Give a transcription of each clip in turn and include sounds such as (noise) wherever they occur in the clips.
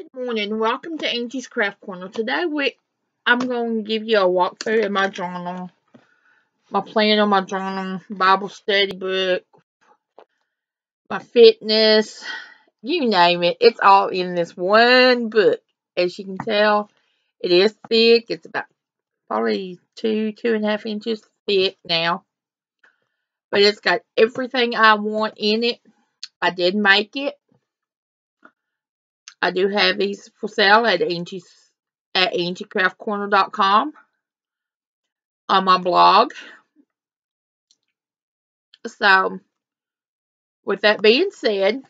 Good morning. Welcome to Angie's Craft Corner. Today we I'm going to give you a walkthrough of my journal, my plan planner, my journal, Bible study book, my fitness, you name it. It's all in this one book. As you can tell, it is thick. It's about probably two, two and a half inches thick now. But it's got everything I want in it. I did make it. I do have these for sale at Angie's at angiecraftcorner.com on my blog. So, with that being said,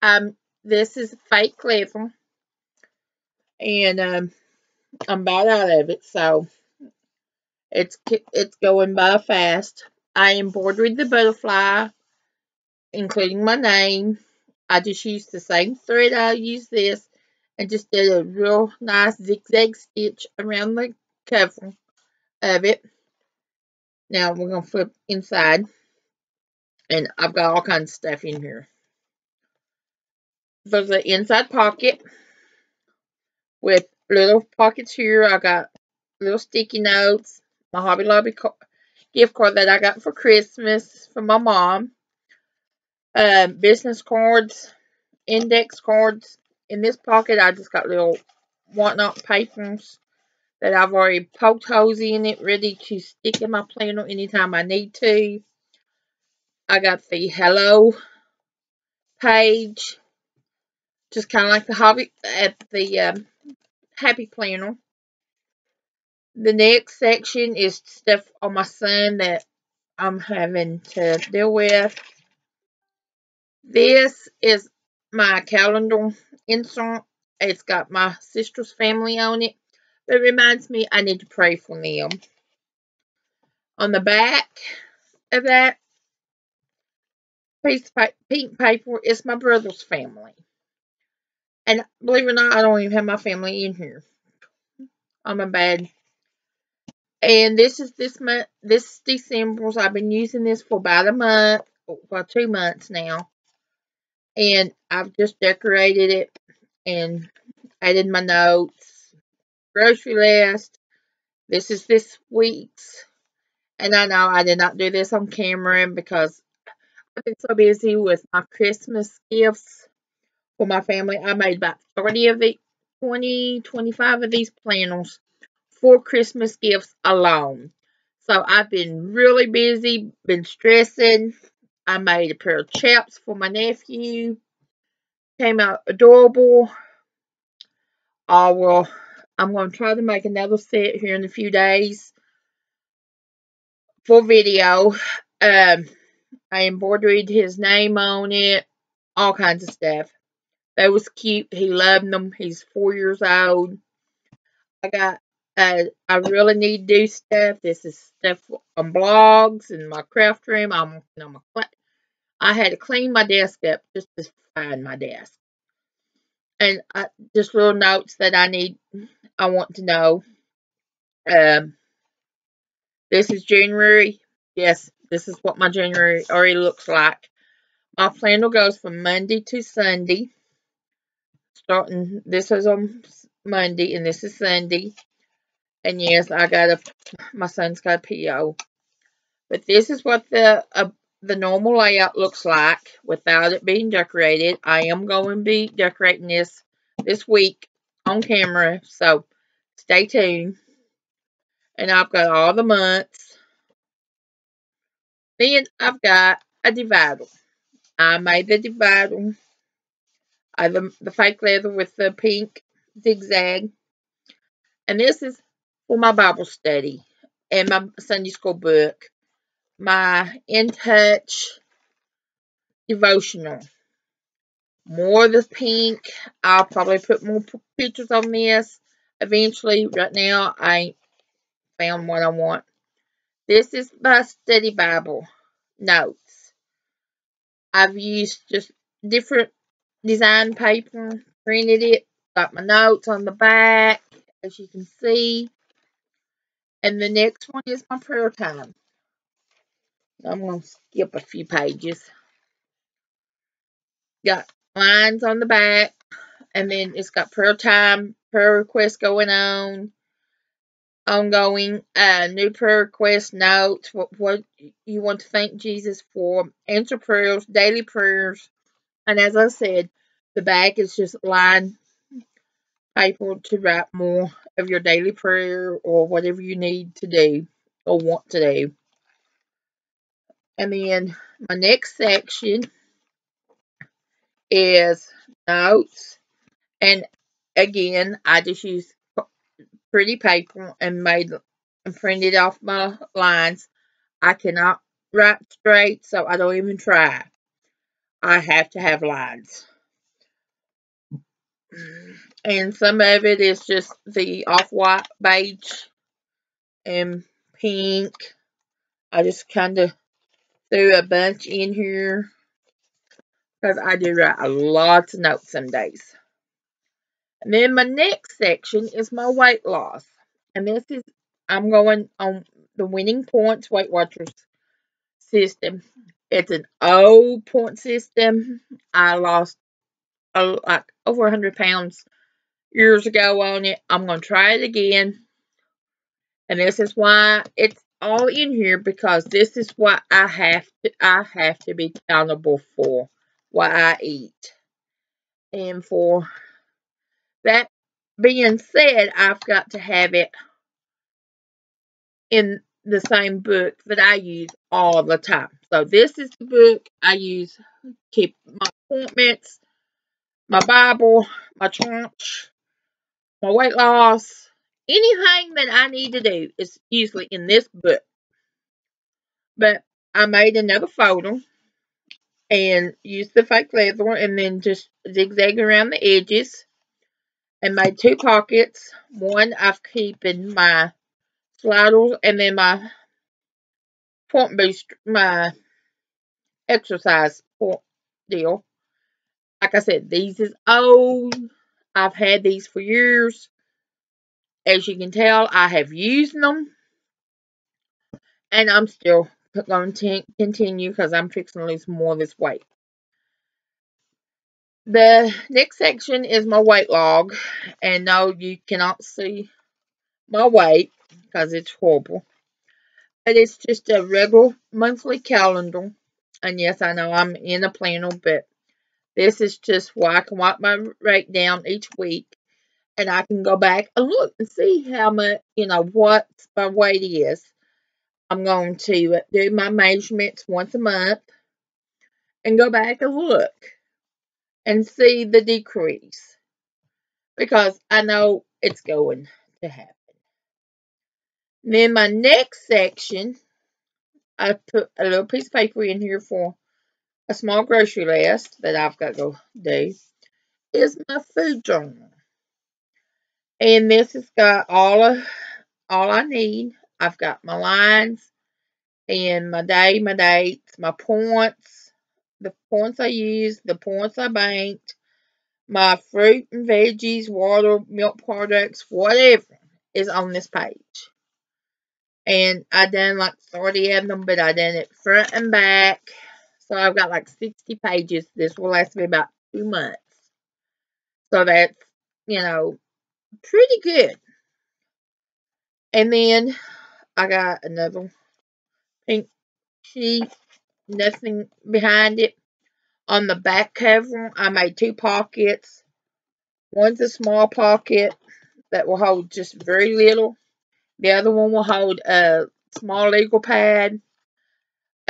um, this is fake leather, and um, I'm about out of it, so it's it's going by fast. I embroidered the butterfly, including my name. I just used the same thread I used this and just did a real nice zigzag stitch around the cover of it. Now we're going to flip inside and I've got all kinds of stuff in here. There's an inside pocket with little pockets here. I got little sticky notes, my Hobby Lobby gift card that I got for Christmas from my mom, um, business cards, index cards, in this pocket, I just got little whatnot papers that I've already poked holes in it, ready to stick in my planner anytime I need to. I got the hello page, just kind of like the hobby at the um, happy planner. The next section is stuff on my son that I'm having to deal with. This is my calendar insert. It's got my sister's family on it. It reminds me I need to pray for them. On the back of that piece of pink paper is my brother's family. And believe it or not, I don't even have my family in here. I'm a bad. And this is this month, this December's. I've been using this for about a month, well, two months now. And I've just decorated it and added my notes, grocery list. This is this week's. And I know I did not do this on camera because I've been so busy with my Christmas gifts for my family. I made about 30 of the 20, 25 of these planners for Christmas gifts alone. So I've been really busy, been stressing. I made a pair of chaps for my nephew. Came out adorable. I will, I'm going to try to make another set here in a few days for video. Um, I embroidered his name on it, all kinds of stuff. That was cute. He loved them. He's four years old. I got, uh, I really need to do stuff. This is stuff on blogs and my craft room. I'm, on my, I had to clean my desk up just to find my desk and uh, just little notes that I need, I want to know. Um, this is January. Yes, this is what my January already looks like. My planner goes from Monday to Sunday. Starting, this is on Monday, and this is Sunday. And yes, I got a, my son's got a PO. But this is what the uh, the normal layout looks like without it being decorated. I am going to be decorating this this week on camera, so stay tuned. And I've got all the months. Then I've got a divider. I made the divider. I the, the fake leather with the pink zigzag. And this is for my Bible study and my Sunday school book my In Touch devotional. More of the pink. I'll probably put more pictures on this eventually. Right now, I found what I want. This is my study Bible notes. I've used just different design paper, printed it, got my notes on the back, as you can see. And the next one is my prayer time. I'm going to skip a few pages. Got lines on the back and then it's got prayer time, prayer requests going on, ongoing, uh, new prayer request notes, what, what you want to thank Jesus for, answer prayers, daily prayers, and as I said, the back is just lined paper to write more of your daily prayer or whatever you need to do or want to do. And then my next section is notes. And again, I just use pretty paper and made and printed off my lines. I cannot write straight, so I don't even try. I have to have lines. And some of it is just the off-white beige and pink. I just kind of threw a bunch in here because I do write a lot of notes some days. And then my next section is my weight loss. And this is, I'm going on the Winning Points Weight Watchers system. It's an old point system. I lost like over 100 pounds years ago on it. I'm going to try it again. And this is why it's all in here because this is what I have to I have to be accountable for what I eat. And for that being said, I've got to have it in the same book that I use all the time. So this is the book I use keep my appointments, my Bible, my church, my weight loss, anything that I need to do is usually in this book. But I made another folder and used the fake leather and then just zigzag around the edges and made two pockets. One I've keeping my sliders and then my point boost, my exercise point deal. Like I said, these is old. I've had these for years. As you can tell, I have used them. And I'm still going to continue because I'm fixing to lose more of this weight. The next section is my weight log. And no, you cannot see my weight because it's horrible. But it's just a regular monthly calendar. And yes, I know I'm in a planner, but this is just where I can write my rate down each week. And I can go back and look and see how much, you know, what my weight is. I'm going to do my measurements once a month and go back and look and see the decrease because I know it's going to happen. then my next section, I put a little piece of paper in here for a small grocery list that I've got to go do, is my food journal. And this has got all of all I need I've got my lines and my day, my dates, my points, the points I use, the points I banked, my fruit and veggies, water, milk products, whatever is on this page. And I done like 30 of them, but I done it front and back. So I've got like 60 pages. This will last me about two months. So that's, you know, pretty good. And then I got another pink sheet, nothing behind it. On the back cover, I made two pockets. One's a small pocket that will hold just very little. The other one will hold a small legal pad.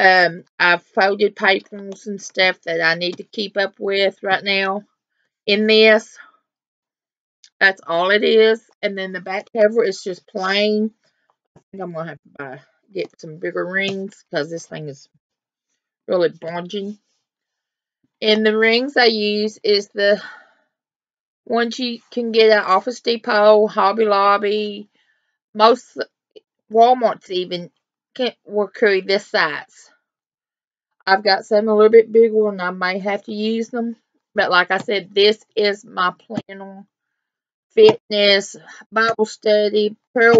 Um, I've folded papers and stuff that I need to keep up with right now in this. That's all it is. And then the back cover is just plain think I'm going to have to buy, get some bigger rings because this thing is really bulging. And the rings I use is the ones you can get at Office Depot, Hobby Lobby. Most Walmart's even can will carry this size. I've got some a little bit bigger and I may have to use them. But like I said, this is my planner, fitness, Bible study, prayer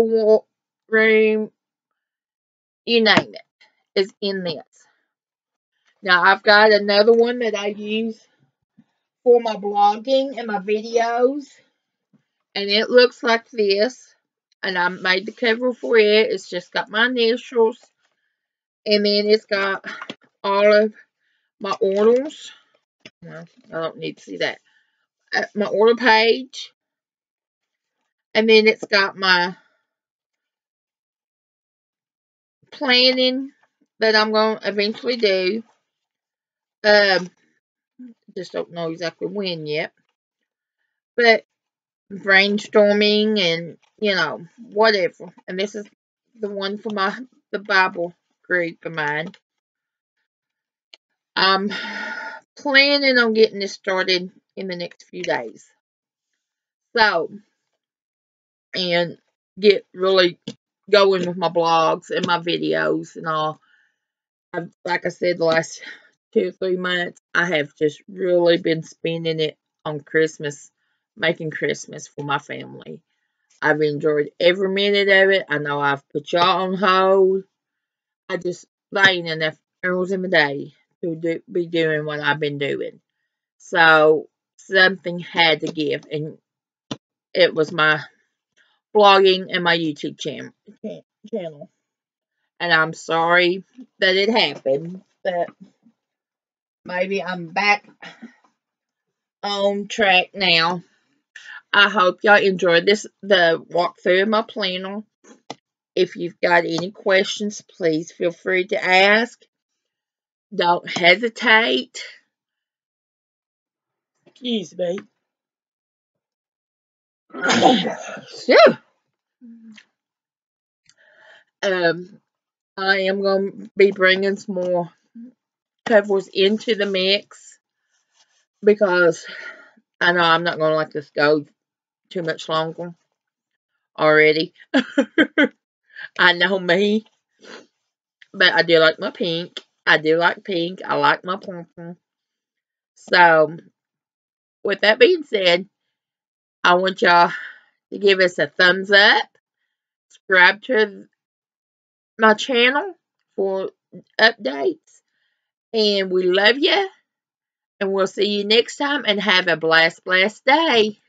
room, you name it, is in this. Now, I've got another one that I use for my blogging and my videos. And it looks like this. And I made the cover for it. It's just got my initials. And then it's got all of my orders. Well, I don't need to see that. Uh, my order page. And then it's got my planning that I'm going to eventually do. Um, just don't know exactly when yet. But brainstorming and, you know, whatever. And this is the one for my the Bible group of mine. I'm planning on getting this started in the next few days. So, and get really going with my blogs and my videos and all. I've, like I said, the last two or three months, I have just really been spending it on Christmas, making Christmas for my family. I've enjoyed every minute of it. I know I've put y'all on hold. I just ain't enough hours in the day to do, be doing what I've been doing. So something had to give, and it was my blogging and my YouTube channel. channel. And I'm sorry that it happened, but maybe I'm back on track now. I hope y'all enjoyed this the walkthrough of my planner. If you've got any questions, please feel free to ask. Don't hesitate. Excuse me. um, I am going to be bringing some more covers into the mix because I know I'm not going to let this go too much longer already. (laughs) I know me. But I do like my pink. I do like pink. I like my purple. So, with that being said, I want y'all to give us a thumbs up. Subscribe to my channel for updates. And we love you. And we'll see you next time and have a blast, blast day.